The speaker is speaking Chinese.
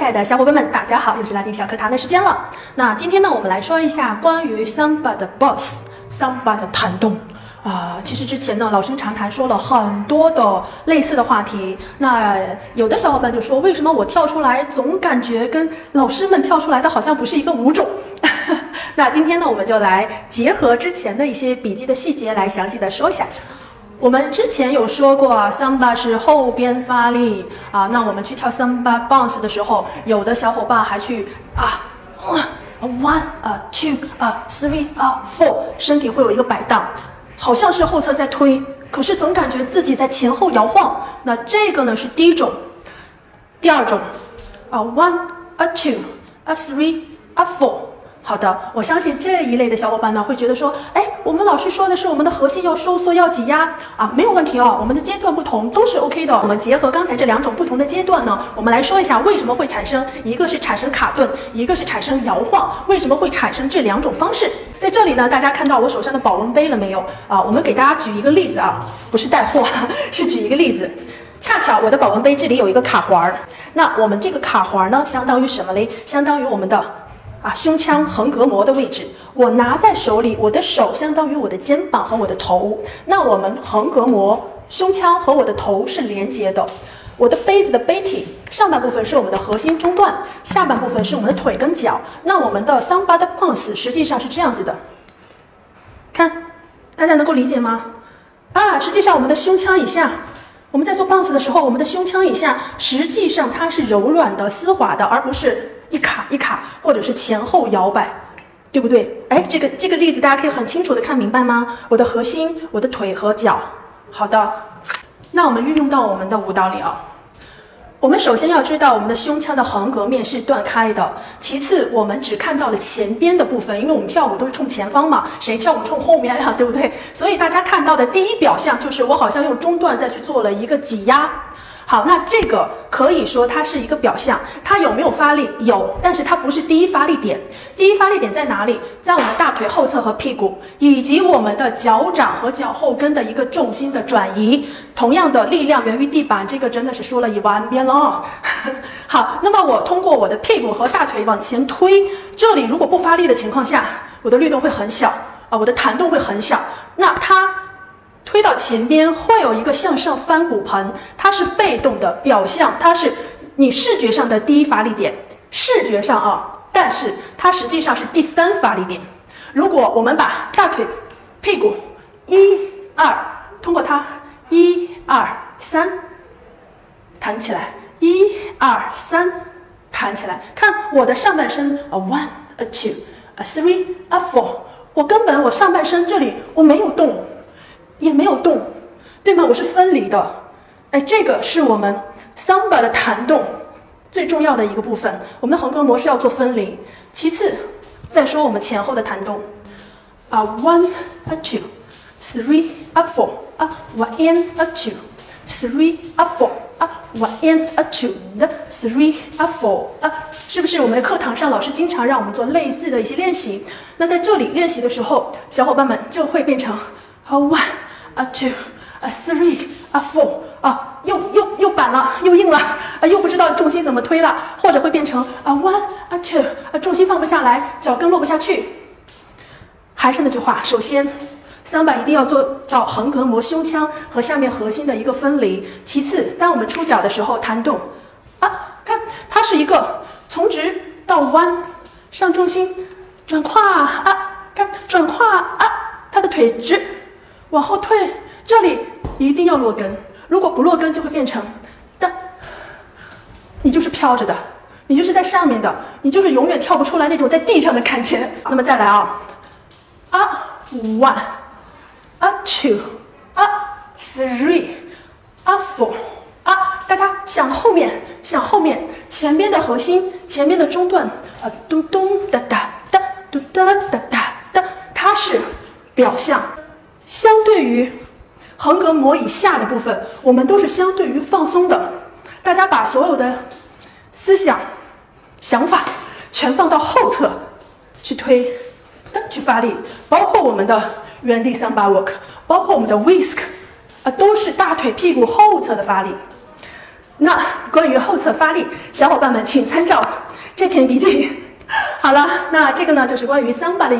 亲爱的小伙伴们，大家好，又是拉丁小课堂的时间了。那今天呢，我们来说一下关于 Samba 的 Boss，Samba 的弹动。啊，其实之前呢，老生常谈说了很多的类似的话题。那有的小伙伴就说，为什么我跳出来总感觉跟老师们跳出来的好像不是一个舞种？那今天呢，我们就来结合之前的一些笔记的细节来详细的说一下。我们之前有说过，Samba 是后边发力啊。那我们去跳 Samba bounce 的时候，有的小伙伴还去啊，one 啊，two 啊，three 啊，four，身体会有一个摆荡。好像是后侧在推，可是总感觉自己在前后摇晃。那这个呢是第一种，第二种，啊，one a two a three a four。好的，我相信这一类的小伙伴呢，会觉得说，哎，我们老师说的是我们的核心要收缩要挤压啊，没有问题哦。我们的阶段不同都是 OK 的。我们结合刚才这两种不同的阶段呢，我们来说一下为什么会产生一个是产生卡顿，一个是产生摇晃，为什么会产生这两种方式？在这里呢，大家看到我手上的保温杯了没有啊？我们给大家举一个例子啊，不是带货，是举一个例子。恰巧我的保温杯这里有一个卡环儿，那我们这个卡环儿呢，相当于什么嘞？相当于我们的。啊，胸腔横膈膜的位置，我拿在手里，我的手相当于我的肩膀和我的头。那我们横膈膜、胸腔和我的头是连接的。我的杯子的杯体上半部分是我们的核心中段，下半部分是我们的腿跟脚。那我们的 Samba 的 bounce 实际上是这样子的，看，大家能够理解吗？啊，实际上我们的胸腔以下，我们在做 bounce 的时候，我们的胸腔以下实际上它是柔软的、丝滑的，而不是。一卡一卡，或者是前后摇摆，对不对？哎，这个这个例子大家可以很清楚的看明白吗？我的核心，我的腿和脚。好的，那我们运用到我们的舞蹈里啊。我们首先要知道我们的胸腔的横膈面是断开的。其次，我们只看到了前边的部分，因为我们跳舞都是冲前方嘛，谁跳舞冲后面呀？对不对？所以大家看到的第一表象就是我好像用中段再去做了一个挤压。好，那这个可以说它是一个表象，它有没有发力？有，但是它不是第一发力点。第一发力点在哪里？在我们大腿后侧和屁股，以及我们的脚掌和脚后跟的一个重心的转移。同样的力量源于地板，这个真的是说了一万遍了。好，那么我通过我的屁股和大腿往前推，这里如果不发力的情况下，我的律动会很小啊，我的弹动会很小。那它。推到前边会有一个向上翻骨盆，它是被动的表象，它是你视觉上的第一发力点，视觉上啊，但是它实际上是第三发力点。如果我们把大腿、屁股一二通过它一二三弹起来，一二三弹起来，看我的上半身，a，one a two a three a four，我根本我上半身这里我没有动。也没有动，对吗？我是分离的，哎，这个是我们 Samba 的弹动最重要的一个部分。我们的横膈膜是要做分离。其次，再说我们前后的弹动，啊，one a two three a four 啊，one and a two three a four 啊，one and a two the three a four 啊，是不是我们的课堂上老师经常让我们做类似的一些练习？那在这里练习的时候，小伙伴们就会变成 a one。A two a three a four 啊，又又又板了，又硬了啊，又不知道重心怎么推了，或者会变成啊 one a two 啊，重心放不下来，脚跟落不下去。还是那句话，首先三板一定要做到横膈膜、胸腔和下面核心的一个分离。其次，当我们出脚的时候弹动啊，看它是一个从直到弯，上重心转胯啊，看转胯啊，它的腿直。往后退，这里一定要落根。如果不落根，就会变成的，你就是飘着的，你就是在上面的，你就是永远跳不出来那种在地上的感觉。那么再来啊，啊，one，啊，two，啊，three，啊，four，啊，大家想后面，想后面，前边的核心，前面的中段，啊，咚咚哒哒哒，嘟哒哒哒哒，它是表象。相对于横膈膜以下的部分，我们都是相对于放松的。大家把所有的思想、想法全放到后侧去推去发力，包括我们的原地桑巴 Walk，包括我们的 Whisk，啊，都是大腿、屁股后侧的发力。那关于后侧发力，小伙伴们请参照这篇笔记。好了，那这个呢就是关于桑巴的。